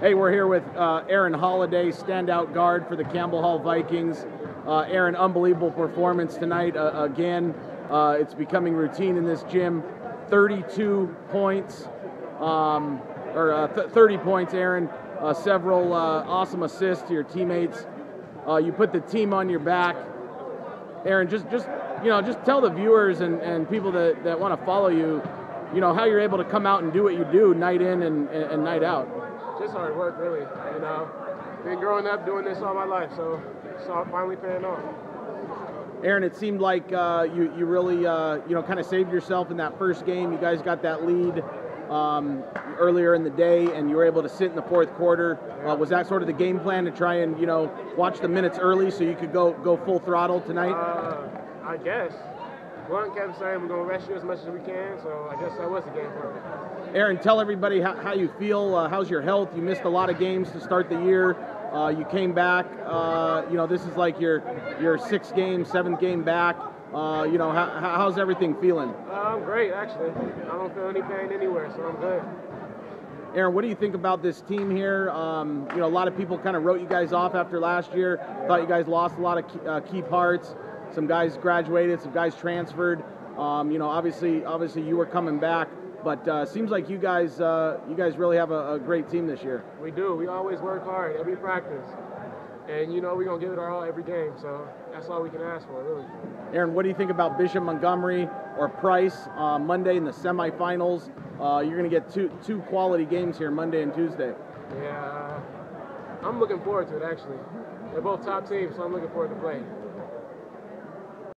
Hey, we're here with uh, Aaron Holiday, standout guard for the Campbell Hall Vikings. Uh, Aaron, unbelievable performance tonight. Uh, again, uh, it's becoming routine in this gym. 32 points, um, or uh, th- 30 points, Aaron. Uh, several awesome assists to your teammates. You put the team on your back. Aaron, just just you know, just tell the viewers and, and people that, that want to follow you, you know, how you're able to come out and do what you do night in and, and, and night out. Just hard work, really. You know, been growing up doing this all my life, so it's all finally paying off. Aaron, it seemed like uh, you you really uh, you know kind of saved yourself in that first game. You guys got that lead um, earlier in the day, and you were able to sit in the fourth quarter. Uh, was that sort of the game plan to try and you know watch the minutes early so you could go go full throttle tonight? Uh, I guess. Blunt kept saying we're gonna rest you as much as we can, so I guess that was the game plan. Aaron, tell everybody how, how you feel. Uh, how's your health? You missed a lot of games to start the year. Uh, you came back. Uh, you know, this is like your your sixth game, seventh game back. Uh, you know, how, how's everything feeling? Uh, I'm great, actually. I don't feel any pain anywhere, so I'm good. Aaron, what do you think about this team here? Um, you know, a lot of people kind of wrote you guys off after last year. Thought you guys lost a lot of key, uh, key parts. Some guys graduated, some guys transferred. Um, you know, obviously, obviously you were coming back, but uh, seems like you guys, uh, you guys really have a, a great team this year. We do. We always work hard every practice, and you know we're gonna give it our all every game. So that's all we can ask for, really. Aaron, what do you think about Bishop Montgomery or Price uh, Monday in the semifinals? Uh, you're going to get two two quality games here Monday and Tuesday. Yeah, I'm looking forward to it. Actually, they're both top teams, so I'm looking forward to playing.